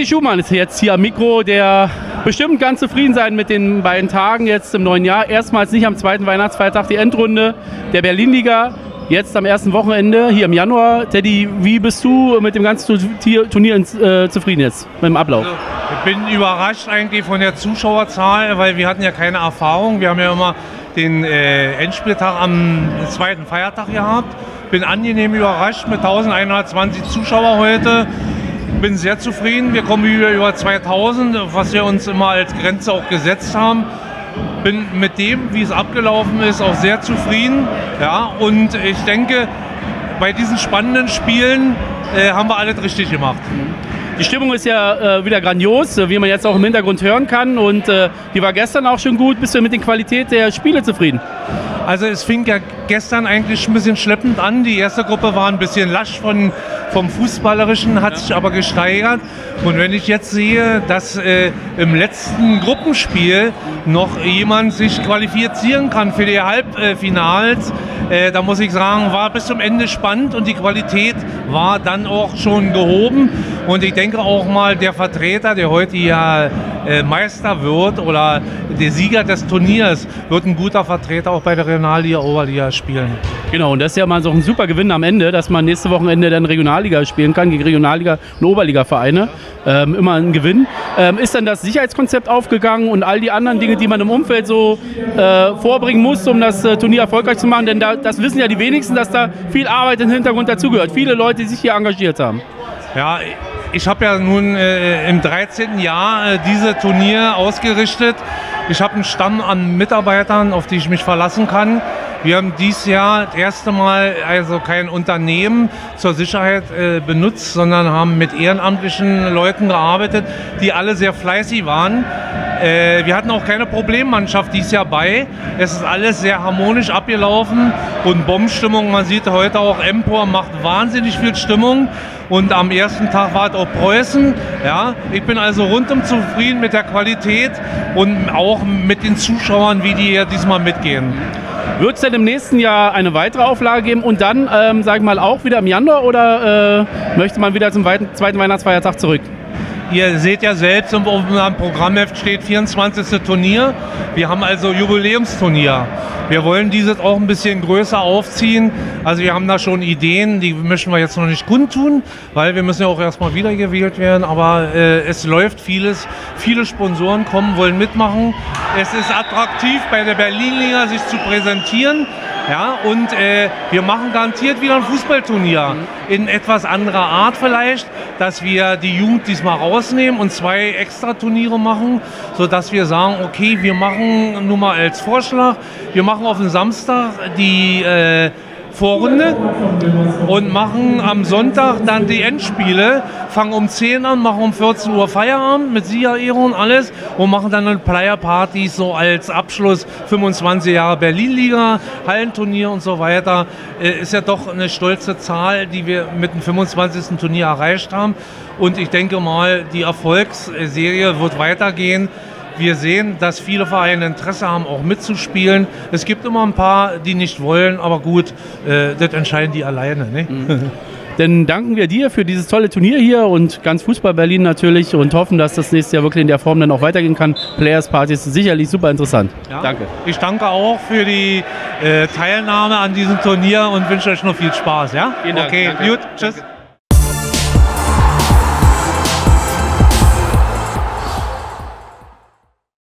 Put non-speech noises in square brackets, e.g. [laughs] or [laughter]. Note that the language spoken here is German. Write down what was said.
Teddy Schumann ist jetzt hier am Mikro, der bestimmt ganz zufrieden sein mit den beiden Tagen jetzt im neuen Jahr. Erstmals nicht am zweiten Weihnachtsfeiertag die Endrunde der Berlin-Liga. Jetzt am ersten Wochenende, hier im Januar. Teddy, wie bist du mit dem ganzen Turnier äh, zufrieden jetzt, mit dem Ablauf? Also, ich bin überrascht eigentlich von der Zuschauerzahl, weil wir hatten ja keine Erfahrung. Wir haben ja immer den äh, Endspieltag am zweiten Feiertag gehabt. Bin angenehm überrascht mit 1120 Zuschauer heute bin sehr zufrieden. Wir kommen wieder über 2000, was wir uns immer als Grenze auch gesetzt haben. Bin mit dem, wie es abgelaufen ist, auch sehr zufrieden. Ja, und ich denke, bei diesen spannenden Spielen äh, haben wir alles richtig gemacht. Die Stimmung ist ja äh, wieder grandios, wie man jetzt auch im Hintergrund hören kann. Und äh, die war gestern auch schon gut. Bist du mit der Qualität der Spiele zufrieden? Also es fing ja gestern eigentlich ein bisschen schleppend an. Die erste Gruppe war ein bisschen lasch von vom Fußballerischen, hat sich aber gesteigert. Und wenn ich jetzt sehe, dass äh, im letzten Gruppenspiel noch jemand sich qualifizieren kann für die Halbfinals, äh, da muss ich sagen, war bis zum Ende spannend und die Qualität war dann auch schon gehoben. Und ich denke auch mal, der Vertreter, der heute ja äh, Meister wird oder der Sieger des Turniers, wird ein guter Vertreter auch bei der Regionalliga Oberliga spielen. Genau, und das ist ja mal so ein super Gewinn am Ende, dass man nächste Wochenende dann Regionalliga spielen kann gegen Regionalliga und Oberliga-Vereine. Ähm, immer ein Gewinn. Ähm, ist dann das Sicherheitskonzept aufgegangen und all die anderen Dinge, die man im Umfeld so äh, vorbringen muss, um das äh, Turnier erfolgreich zu machen? Denn da, das wissen ja die wenigsten, dass da viel Arbeit im Hintergrund dazugehört. Viele Leute, die sich hier engagiert haben. Ja, ich habe ja nun äh, im 13. Jahr äh, diese Turnier ausgerichtet. Ich habe einen Stamm an Mitarbeitern, auf die ich mich verlassen kann. Wir haben dieses Jahr das erste Mal also kein Unternehmen zur Sicherheit äh, benutzt, sondern haben mit ehrenamtlichen Leuten gearbeitet, die alle sehr fleißig waren. Äh, wir hatten auch keine Problemmannschaft dieses Jahr bei. Es ist alles sehr harmonisch abgelaufen und Bombenstimmung. Man sieht heute auch Empor macht wahnsinnig viel Stimmung. Und am ersten Tag war es auch Preußen. Ja, ich bin also rundum zufrieden mit der Qualität und auch mit den Zuschauern, wie die hier diesmal mitgehen. Wird es denn im nächsten Jahr eine weitere Auflage geben und dann, ähm, sage ich mal, auch wieder im Januar oder äh, möchte man wieder zum zweiten Weihnachtsfeiertag zurück? Ihr seht ja selbst, im Programmheft steht 24. Turnier. Wir haben also Jubiläumsturnier. Wir wollen dieses auch ein bisschen größer aufziehen. Also wir haben da schon Ideen, die möchten wir jetzt noch nicht kundtun, weil wir müssen ja auch erstmal wiedergewählt werden. Aber äh, es läuft vieles. Viele Sponsoren kommen, wollen mitmachen. Es ist attraktiv, bei der Berlin-Liga sich zu präsentieren. Ja, und äh, wir machen garantiert wieder ein Fußballturnier. In etwas anderer Art vielleicht, dass wir die Jugend diesmal rausnehmen und zwei extra Turniere machen, sodass wir sagen, okay, wir machen nur mal als Vorschlag, wir machen auf den Samstag die äh, Vorrunde und machen am Sonntag dann die Endspiele. Fangen um 10 an, machen um 14 Uhr Feierabend mit Siegerehrung und alles und machen dann eine Player-Party so als Abschluss 25 Jahre Berlin-Liga, Hallenturnier und so weiter. Äh, ist ja doch eine stolze Zahl, die wir mit dem 25. Turnier erreicht haben. Und ich denke mal, die Erfolgsserie wird weitergehen. Wir sehen, dass viele Vereine Interesse haben, auch mitzuspielen. Es gibt immer ein paar, die nicht wollen, aber gut, äh, das entscheiden die alleine. Ne? Mhm. [laughs] Dann danken wir dir für dieses tolle Turnier hier und ganz Fußball Berlin natürlich und hoffen, dass das nächste Jahr wirklich in der Form dann auch weitergehen kann. Players Party ist sicherlich super interessant. Ja. Danke. Ich danke auch für die äh, Teilnahme an diesem Turnier und wünsche euch noch viel Spaß. Ja? Vielen Dank. Okay, danke. gut, tschüss. Danke.